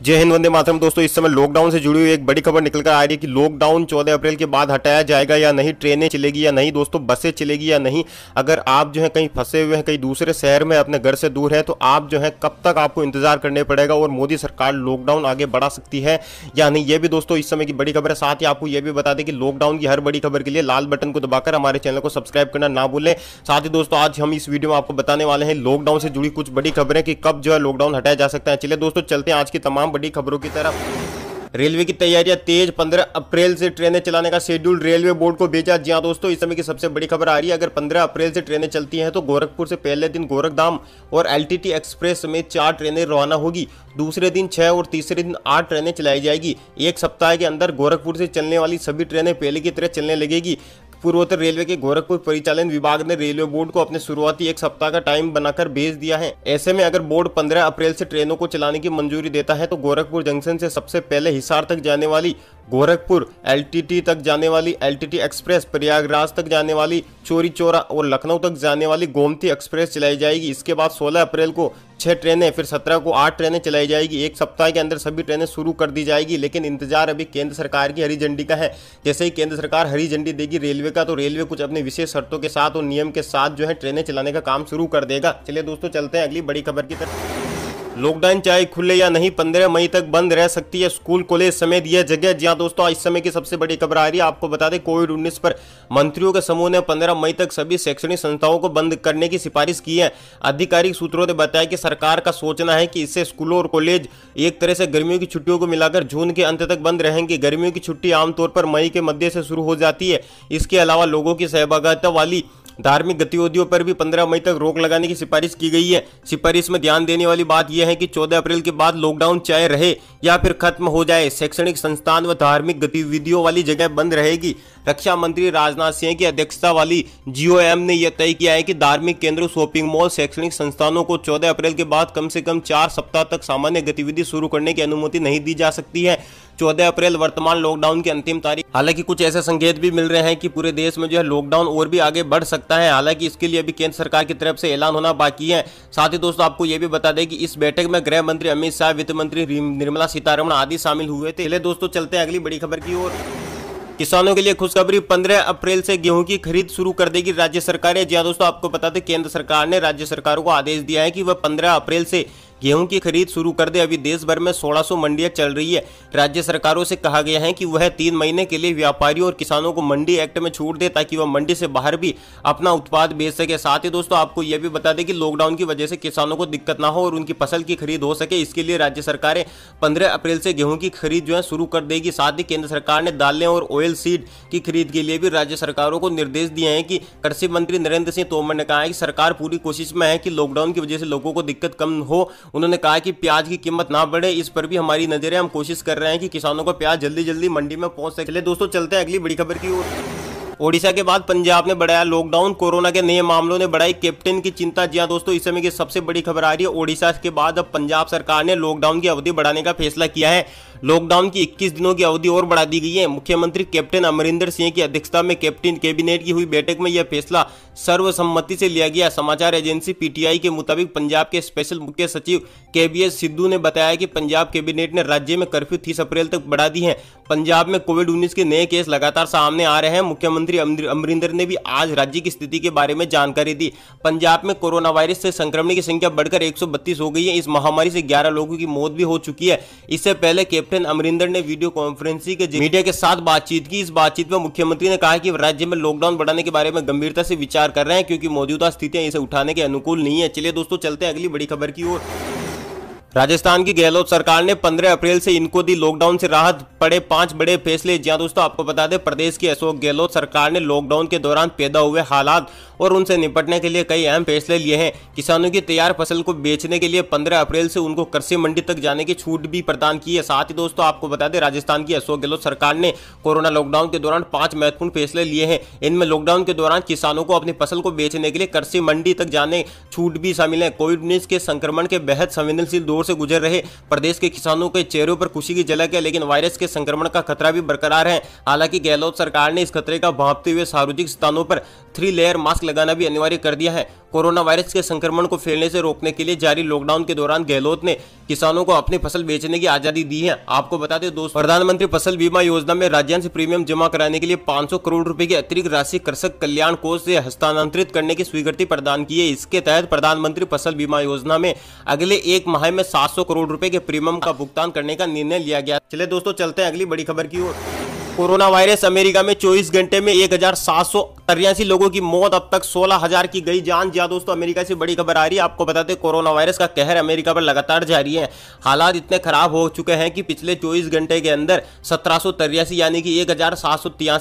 जय हिंद, वंदे मातरम। दोस्तों, इस समय लॉकडाउन से जुड़ी हुई एक बड़ी खबर निकल कर आ रही है कि लॉकडाउन 14 अप्रैल के बाद हटाया जाएगा या नहीं, ट्रेनें चलेगी या नहीं, दोस्तों, बसें चलेगी या नहीं। अगर आप जो है कहीं फंसे हुए हैं, कहीं दूसरे शहर में अपने घर से दूर हैं तो आप जो है कब तक आपको इंतज़ार करने पड़ेगा और मोदी सरकार लॉकडाउन आगे बढ़ा सकती है या नहीं? ये भी दोस्तों, इस समय की बड़ी खबर है। साथ ही आपको यह भी बता दें कि लॉकडाउन की हर बड़ी खबर के लिए लाल बटन को दबाकर हमारे चैनल को सब्सक्राइब करना ना भूलें। साथ ही दोस्तों, आज हम इस वीडियो में आपको बताने वाले हैं लॉकडाउन से जुड़ी कुछ बड़ी खबरें कि कब जो है लॉकडाउन हटाया जा सकता है। चलिए दोस्तों, चलते हैं आज की तमाम बड़ी खबरों की तरफ़। रेलवे की तैयारियाँ तेज 15 अप्रैल से ट्रेनें चलाने का शेड्यूल रेलवे बोर्ड को भेजा। जी हाँ दोस्तों, इस समय की सबसे बड़ी खबर आ रही है, अगर 15 अप्रैल से ट्रेनें चलती हैं तो गोरखपुर से पहले दिन गोरखधाम और एलटीटी एक्सप्रेस समेत चार ट्रेनें रवाना होगी। दूसरे दिन छह और तीसरे दिन आठ ट्रेनें चलाई जाएगी। एक सप्ताह के अंदर गोरखपुर से चलने वाली सभी ट्रेनें पहले की तरह चलने लगेगी। पूर्वोत्तर रेलवे के गोरखपुर परिचालन विभाग ने रेलवे बोर्ड को अपने शुरुआती एक सप्ताह का टाइम बनाकर भेज दिया है। ऐसे में अगर बोर्ड 15 अप्रैल से ट्रेनों को चलाने की मंजूरी देता है तो गोरखपुर जंक्शन से सबसे पहले हिसार तक जाने वाली गोरखपुर एलटीटी तक जाने वाली एलटीटी एक्सप्रेस, प्रयागराज तक जाने वाली चोरी चोरा और लखनऊ तक जाने वाली गोमती एक्सप्रेस चलाई जाएगी। इसके बाद 16 अप्रैल को छह ट्रेनें, फिर 17 को आठ ट्रेनें चलाई जाएगी। एक सप्ताह के अंदर सभी ट्रेनें शुरू कर दी जाएगी, लेकिन इंतज़ार अभी केंद्र सरकार की हरी झंडी का है। जैसे ही केंद्र सरकार हरी झंडी देगी रेलवे का तो रेलवे कुछ अपने विशेष शर्तों के साथ और नियम के साथ जो है ट्रेनें चलाने का काम शुरू कर देगा। चलिए दोस्तों, चलते हैं अगली बड़ी खबर की तरफ़। लॉकडाउन चाहे खुले या नहीं, पंद्रह मई तक बंद रह सकती है स्कूल, कॉलेज समेत यह जगह। जहाँ दोस्तों इस समय की सबसे बड़ी खबर आ रही है। आपको बता दें कोविड उन्नीस पर मंत्रियों के समूह ने पंद्रह मई तक सभी शैक्षणिक संस्थाओं को बंद करने की सिफारिश की है। आधिकारिक सूत्रों ने बताया कि सरकार का सोचना है कि इससे स्कूलों और कॉलेज एक तरह से गर्मियों की छुट्टियों को मिलाकर जून के अंत तक बंद रहेंगे। गर्मियों की छुट्टी आमतौर पर मई के मध्य से शुरू हो जाती है। इसके अलावा लोगों की सहभागिता वाली धार्मिक गतिविधियों पर भी 15 मई तक रोक लगाने की सिफारिश की गई है। सिफारिश में ध्यान देने वाली बात यह है कि 14 अप्रैल के बाद लॉकडाउन चाहे रहे या फिर खत्म हो जाए, शैक्षणिक संस्थान व धार्मिक गतिविधियों वाली जगह बंद रहेगी। रक्षा मंत्री राजनाथ सिंह की अध्यक्षता वाली जीओएम ने यह तय किया है कि धार्मिक केंद्रों, शॉपिंग मॉल, शैक्षणिक संस्थानों को 14 अप्रैल के बाद कम से कम चार सप्ताह तक सामान्य गतिविधि शुरू करने की अनुमति नहीं दी जा सकती है। 14 अप्रैल वर्तमान लॉकडाउन की अंतिम तारीख। हालाँकि कुछ ऐसे संकेत भी मिल रहे हैं कि पूरे देश में जो है लॉकडाउन और भी आगे बढ़ सकता है। हालाँकि इसके लिए अभी केंद्र सरकार की तरफ़ से ऐलान होना बाकी है। साथ ही दोस्तों, आपको यह भी बता दें कि इस बैठक में गृह मंत्री अमित शाह, वित्त मंत्री निर्मला सीतारमण आदि शामिल हुए थे। दोस्तों, चलते हैं अगली बड़ी खबर की ओर। किसानों के लिए खुशखबरी 15 अप्रैल से गेहूँ की खरीद शुरू कर देगी राज्य सरकारें। जी दोस्तों, आपको बता दें, केंद्र सरकार ने राज्य सरकारों को आदेश दिया है कि वह 15 अप्रैल से गेहूँ की खरीद शुरू कर दे। अभी देश भर में 1600 मंडियाँ चल रही है। राज्य सरकारों से कहा गया है कि वह तीन महीने के लिए व्यापारियों और किसानों को मंडी एक्ट में छूट दे, ताकि वह मंडी से बाहर भी अपना उत्पाद बेच सके। साथ ही दोस्तों, आपको यह भी बता दें कि लॉकडाउन की वजह से किसानों को दिक्कत ना हो और उनकी फ़सल की खरीद हो सके। इसके लिए राज्य सरकारें पंद्रह अप्रैल से गेहूँ की खरीद जो है शुरू कर देगी। साथ ही केंद्र सरकार ने दालें और ऑयल सीड की खरीद के लिए भी राज्य सरकारों को निर्देश दिए हैं कि कृषि मंत्री नरेंद्र सिंह तोमर ने कहा है कि सरकार पूरी कोशिश में है कि लॉकडाउन की वजह से लोगों को दिक्कत कम हो उन्होंने कहा कि प्याज की कीमत ना बढ़े, इस पर भी हमारी नज़र है हम कोशिश कर रहे हैं कि किसानों को प्याज जल्दी जल्दी मंडी में पहुँच सके। दोस्तों, चलते हैं अगली बड़ी खबर की ओर। ओडिशा के बाद पंजाब ने बढ़ाया लॉकडाउन कोरोना के नए मामलों ने बढ़ाई कैप्टन की चिंता। जी दोस्तों, इस समय की सबसे बड़ी खबर आ रही है ओडिशा के बाद अब पंजाब सरकार ने लॉकडाउन की अवधि बढ़ाने का फैसला किया है। लॉकडाउन की 21 दिनों की अवधि और बढ़ा दी गई है। मुख्यमंत्री कैप्टन अमरिंदर सिंह की अध्यक्षता में कैप्टन कैबिनेट की हुई बैठक में यह फैसला सर्वसम्मति से लिया गया। समाचार एजेंसी पीटीआई के मुताबिक पंजाब के स्पेशल मुख्य सचिव के सिद्धू ने बताया कि पंजाब कैबिनेट ने राज्य में कर्फ्यू तीस अप्रैल तक बढ़ा दी है। पंजाब में कोविड उन्नीस के नए केस लगातार सामने आ रहे हैं। मुख्यमंत्री अमरिंदर ने भी आज राज्य की स्थिति के बारे में जानकारी दी। पंजाब में कोरोना वायरस से संक्रमण की संख्या बढ़कर एक सौ बत्तीस हो गई है। इस महामारी से ग्यारह लोगों की मौत भी हो चुकी है। इससे पहले कैप्टन अमरिंदर ने वीडियो कॉन्फ्रेंसिंग के मीडिया के साथ बातचीत की। इस बातचीत में मुख्यमंत्री ने कहा कि राज्य में लॉकडाउन बढ़ाने के बारे में गंभीरता से विचार कर रहे हैं क्योंकि मौजूदा स्थितियाँ इसे उठाने के अनुकूल नहीं है। चलिए दोस्तों, चलते हैं अगली बड़ी खबर की ओर। राजस्थान की गहलोत सरकार ने 15 अप्रैल से इनको दी लॉकडाउन से राहत, पड़े पाँच बड़े फैसले। जहाँ दोस्तों, आपको बता दें, प्रदेश की अशोक गहलोत सरकार ने लॉकडाउन के दौरान पैदा हुए हालात और उनसे निपटने के लिए कई अहम फैसले लिए हैं। किसानों की तैयार फ़सल को बेचने के लिए 15 अप्रैल से उनको कृषि मंडी तक जाने की छूट भी प्रदान की है। साथ ही दोस्तों, आपको बता दें, राजस्थान की अशोक गहलोत सरकार ने कोरोना लॉकडाउन के दौरान पाँच महत्वपूर्ण फैसले लिए हैं। इनमें लॉकडाउन के दौरान किसानों को अपनी फ़सल को बेचने के लिए कृषि मंडी तक जाने छूट भी शामिल है। कोविड उन्नीस के संक्रमण के बेहद संवेदनशील दौर दौर से गुजर रहे। प्रदेश के किसानों के चेहरों पर खुशी की झलक है, लेकिन वायरस के संक्रमण का खतरा भी बरकरार है। हालाँकि गहलोत सरकार ने इस खतरे का भापते हुए सार्वजनिक स्थानों पर थ्री लेयर मास्क लगाना भी अनिवार्य कर दिया है। कोरोना वायरस के संक्रमण को फैलने से रोकने के लिए जारी लॉकडाउन के दौरान गहलोत ने किसानों को अपनी फ़सल बेचने की आज़ादी दी है। आपको बता दें, दोस्तों, प्रधानमंत्री फ़सल बीमा योजना में राज्यांश प्रीमियम जमा कराने के लिए 500 करोड़ रुपए की अतिरिक्त राशि कृषक कल्याण कोष से हस्तांतरित करने की स्वीकृति प्रदान की है। इसके तहत प्रधानमंत्री फ़सल बीमा योजना में अगले एक माह में सात सौ करोड़ रूपए के प्रीमियम का भुगतान करने का निर्णय लिया गया। चले दोस्तों, चलते हैं अगली बड़ी खबर की ओर। कोरोना वायरस अमेरिका में 24 घंटे में एक हज़ार सात सौ तिरासी लोगों की मौत अब तक सोलह हज़ार की गई जान। जा दोस्तों, अमेरिका से बड़ी खबर आ रही है। आपको बताते कोरोना वायरस का कहर अमेरिका पर लगातार जारी है। हालात इतने खराब हो चुके हैं कि पिछले 24 घंटे के अंदर सत्रह यानी कि एक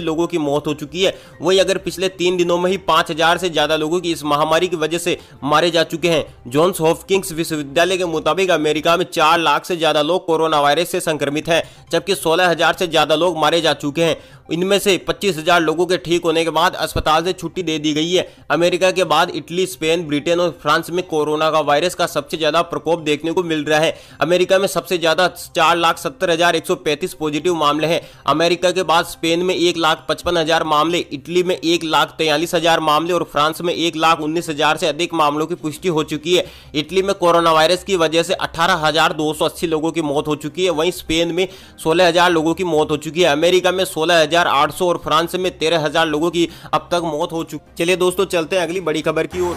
लोगों की मौत हो चुकी है। वही अगर पिछले तीन दिनों में ही पाँच से ज़्यादा लोगों की इस महामारी की वजह से मारे जा चुके हैं। जॉन्स हॉपकिंग्स विश्वविद्यालय के मुताबिक अमेरिका में चार लाख से ज़्यादा लोग कोरोना वायरस से संक्रमित हैं, जबकि सोलह हज़ार से ज़्यादा लोग मारे जा चुके हैं। इनमें से पच्चीस हज़ार लोगों के ठीक होने के बाद अस्पताल से छुट्टी दे दी गई है। अमेरिका के बाद इटली, स्पेन, ब्रिटेन और फ्रांस में कोरोना का वायरस का सबसे ज़्यादा प्रकोप देखने को मिल रहा है। अमेरिका में सबसे ज़्यादा चार लाख सत्तर हज़ार एक सौ पैंतीस पॉजिटिव मामले हैं। अमेरिका के बाद स्पेन में एक लाख पचपन हज़ार मामले, इटली में एक लाख तैयलीस हज़ार मामले और फ्रांस में एक लाख उन्नीस हज़ार से अधिक मामलों की पुष्टि हो चुकी है। इटली में कोरोना वायरस की वजह से अठारह हज़ार दो सौ अस्सी लोगों की मौत हो चुकी है। वहीं स्पेन में सोलह हज़ार लोगों की मौत हो चुकी है। अमेरिका में सोलह हज़ार और फ्रांस में तेरह हज़ार लोगों की अब तक मौत हो चुकी। चलिए दोस्तों, चलते हैं अगली बड़ी खबर की ओर।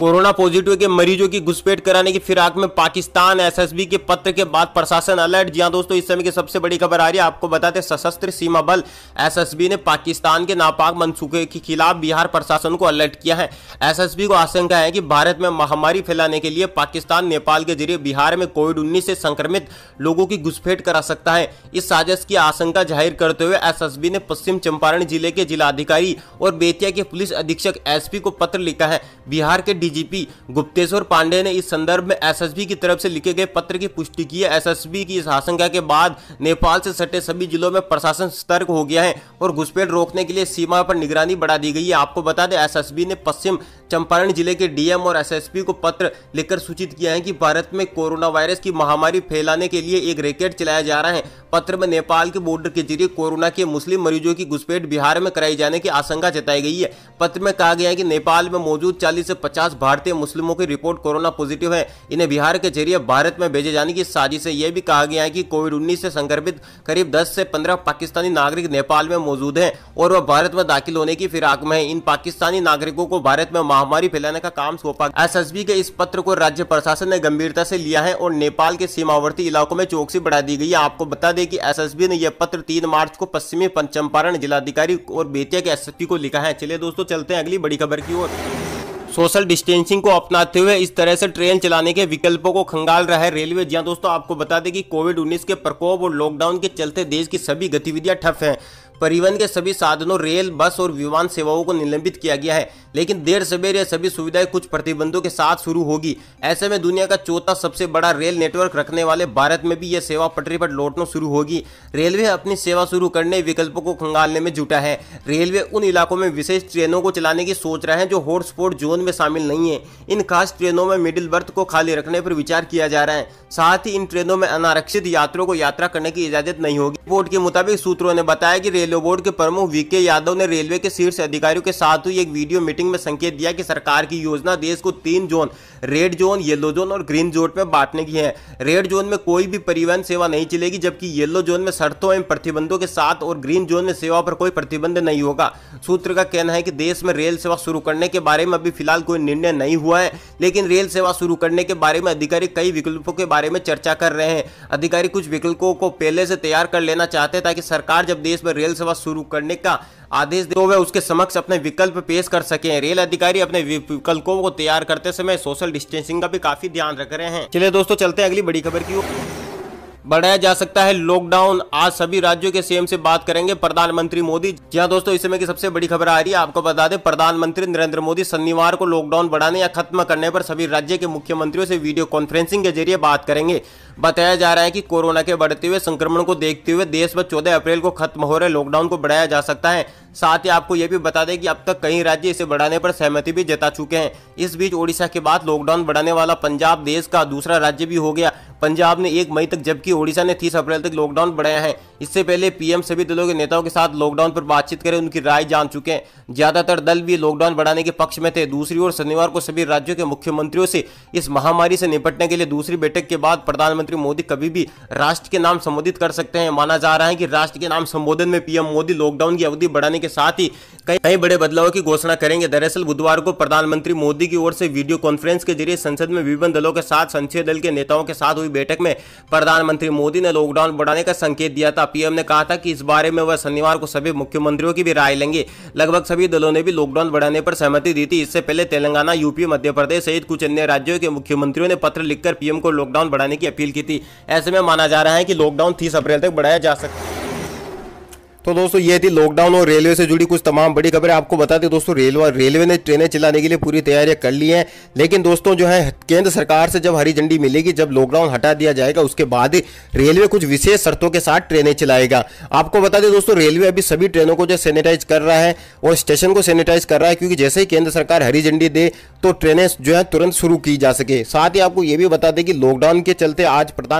कोरोना पॉजिटिव के मरीजों की घुसपैठ कराने की फिराक में पाकिस्तान एसएसबी के पत्र के बाद प्रशासन अलर्ट। जी हाँ दोस्तों, इस समय की सबसे बड़ी खबर आ रही है। आपको बताते सशस्त्र सीमा बल एसएसबी ने पाकिस्तान के नापाक मनसूखे के खिलाफ बिहार प्रशासन को अलर्ट किया है। एसएसबी को आशंका है कि भारत में महामारी फैलाने के लिए पाकिस्तान नेपाल के ज़रिए बिहार में कोविड उन्नीस से संक्रमित लोगों की घुसपैठ करा सकता है। इस साजिश की आशंका ज़ाहिर करते हुए एसएसबी ने पश्चिम चंपारण ज़िले के जिलाधिकारी और बेतिया के पुलिस अधीक्षक एसपी को पत्र लिखा है। बिहार के डीजीपी गुप्तेश्वर पांडे ने इस संदर्भ में एसएसबी की तरफ़ से लिखे गए पत्र की पुष्टि की है। एसएसबी की इस आशंका के बाद नेपाल से सटे सभी जिलों में प्रशासन सतर्क हो गया है और घुसपैठ रोकने के लिए सीमा पर निगरानी बढ़ा दी गई है। आपको बता दें, एसएसबी ने पश्चिम चंपारण ज़िले के डीएम और एसएसपी को पत्र लिखकर सूचित किया है कि भारत में कोरोना वायरस की महामारी फैलाने के लिए एक रैकेट चलाया जा रहा है। पत्र में नेपाल के बॉर्डर के ज़रिए कोरोना के मुस्लिम मरीजों की घुसपैठ बिहार में कराई जाने की आशंका जताई गई है। पत्र में कहा गया है कि नेपाल में मौजूद 40 से 50 भारतीय मुस्लिमों की रिपोर्ट कोरोना पॉजिटिव है। इन्हें बिहार के ज़रिए भारत में भेजे जाने की साजिश है। यह भी कहा गया है कि कोविड उन्नीस से संक्रमित करीब दस से पंद्रह पाकिस्तानी नागरिक नेपाल में मौजूद है और वह भारत में दाखिल होने की फिराक में है। इन पाकिस्तानी नागरिकों को भारत में महामारी फैलाने का काम सौंपा एसएसबी के इस पत्र को राज्य प्रशासन ने गंभीरता से लिया है और नेपाल के सीमावर्ती इलाकों में चौकसी बढ़ा दी गई है। आपको बता दें कि एसएसबी ने यह पत्र तीन मार्च को पश्चिमी चंपारण जिलाधिकारी और बेतिया के एसएसपी को लिखा है। चलिए दोस्तों, चलते हैं अगली बड़ी खबर की ओर। सोशल डिस्टेंसिंग को अपनाते हुए इस तरह से ट्रेन चलाने के विकल्पों को खंगाल रहा है रेलवे। जहाँ दोस्तों, आपको बता दें कि कोविड 19 के प्रकोप और लॉकडाउन के चलते देश की सभी गतिविधियाँ ठप हैं। परिवहन के सभी साधनों, रेल, बस और विमान सेवाओं को निलंबित किया गया है। लेकिन देर सवेर यह सभी सुविधाएँ कुछ प्रतिबंधों के साथ शुरू होगी। ऐसे में दुनिया का चौथा सबसे बड़ा रेल नेटवर्क रखने वाले भारत में भी यह सेवा पटरी पर लौटना शुरू होगी। रेलवे अपनी सेवा शुरू करने विकल्पों को खंगालने में जुटा है। रेलवे उन इलाकों में विशेष ट्रेनों को चलाने की सोच रहे हैं जो हॉटस्पॉट जोन में शामिल नहीं है। इन खास ट्रेनों में मिडिल बर्थ को खाली रखने पर विचार किया जा रहा है। साथ ही इन ट्रेनों में अनारक्षित यात्रियों को यात्रा करने की इजाज़त नहीं होगी। रिपोर्ट के मुताबिक सूत्रों ने बताया कि रेलवे बोर्ड के प्रमुख वीके यादव ने रेलवे के शीर्ष अधिकारियों के साथ हुई एक वीडियो मीटिंग में संकेत दिया कि सरकार की योजना देश को तीन zone, red zone, yellow zone और ग्रीन जोन में बांटने की है। रेड जोन में कोई भी परिवहन सेवा नहीं चलेगी, जबकि येलो जोन में शर्तों एवं प्रतिबंधों के साथ और ग्रीन जोन में सेवा पर कोई प्रतिबंध नहीं होगा। सूत्र का कहना है कि देश में रेल सेवा शुरू करने के बारे में अभी फ़िलहाल कोई निर्णय नहीं हुआ है, लेकिन रेल सेवा शुरू करने के बारे में अधिकारी कई विकल्पों के बारे में चर्चा कर रहे हैं। अधिकारी कुछ विकल्पों को पहले से तैयार कर लेना चाहते हैं ताकि सरकार जब देश में रेल सेवा शुरू करने का आदेश दे तो उसके समक्ष अपने विकल्प पेश कर सके रेल अधिकारी अपने विकल्पों को तैयार करते समय सोशल डिस्टेंसिंग का भी काफ़ी ध्यान रख रहे हैं। चलिए दोस्तों, चलते हैं अगली बड़ी खबर की बढ़ाया जा सकता है लॉकडाउन आज सभी राज्यों के सीएम से बात करेंगे प्रधानमंत्री मोदी। जी हाँ दोस्तों, इस समय की सबसे बड़ी खबर आ रही है, आपको बता दें, प्रधानमंत्री नरेंद्र मोदी शनिवार को लॉकडाउन बढ़ाने या खत्म करने पर सभी राज्य के मुख्यमंत्रियों से वीडियो कॉन्फ्रेंसिंग के ज़रिए बात करेंगे। बताया जा रहा है कि कोरोना के बढ़ते हुए संक्रमण को देखते हुए देश में चौदह अप्रैल को खत्म हो रहे लॉकडाउन को बढ़ाया जा सकता है। साथ ही आपको यह भी बता दें कि अब तक कई राज्य इसे बढ़ाने पर सहमति भी जता चुके हैं। इस बीच ओडिशा के बाद लॉकडाउन बढ़ाने वाला पंजाब देश का दूसरा राज्य भी हो गया। पंजाब ने एक मई तक, जबकि ओडिशा ने तीस अप्रैल तक लॉकडाउन बढ़ाया है। इससे पहले पीएम सभी दलों के नेताओं के साथ लॉकडाउन पर बातचीत करें, उनकी राय जान चुके हैं। ज़्यादातर दल भी लॉकडाउन बढ़ाने के पक्ष में थे। दूसरी ओर शनिवार को सभी राज्यों के मुख्यमंत्रियों से इस महामारी से निपटने के लिए दूसरी बैठक के बाद प्रधानमंत्री मोदी कभी भी राष्ट्र के नाम संबोधित कर सकते हैं। माना जा रहा है कि राष्ट्र के नाम संबोधन में पीएम मोदी लॉकडाउन की अवधि बढ़ाने के साथ ही कई बड़े बदलावों की घोषणा करेंगे। दरअसल बुधवार को प्रधानमंत्री मोदी की ओर से वीडियो कॉन्फ्रेंस के ज़रिए संसद में विभिन्न दलों के साथ संसदीय दल के नेताओं के साथ हुई बैठक में प्रधानमंत्री मोदी ने लॉकडाउन बढ़ाने का संकेत दिया था। पीएम ने कहा था कि इस बारे में वह शनिवार को सभी मुख्यमंत्रियों की भी राय लेंगे। लगभग सभी दलों ने भी लॉकडाउन बढ़ाने पर सहमति दी थी। इससे पहले तेलंगाना, यूपी, मध्य प्रदेश सहित कुछ अन्य राज्यों के मुख्यमंत्रियों ने पत्र लिखकर पीएम को लॉकडाउन बढ़ाने की अपील की थी। ऐसे में माना जा रहा है कि लॉकडाउन तीस अप्रैल तक बढ़ाया जा सकता है तो दोस्तों, ये थी लॉकडाउन और रेलवे से जुड़ी कुछ तमाम बड़ी खबरें। आपको बता दें दोस्तों रेलवे रेलवे ने ट्रेनें चलाने के लिए पूरी तैयारियाँ कर ली हैं। लेकिन दोस्तों, जो है, केंद्र सरकार से जब हरी झंडी मिलेगी, जब लॉकडाउन हटा दिया जाएगा, उसके बाद ही रेलवे कुछ विशेष शर्तों के साथ ट्रेनें चलाएगा। आपको बता दें दोस्तों रेलवे अभी सभी ट्रेनों को जो सैनिटाइज कर रहा है और स्टेशन को सैनिटाइज कर रहा है, क्योंकि जैसे ही केंद्र सरकार हरी झंडी दे तो ट्रेनें जो है तुरंत शुरू की जा सके। साथ ही आपको ये भी बता दें कि लॉकडाउन के चलते आज प्रधान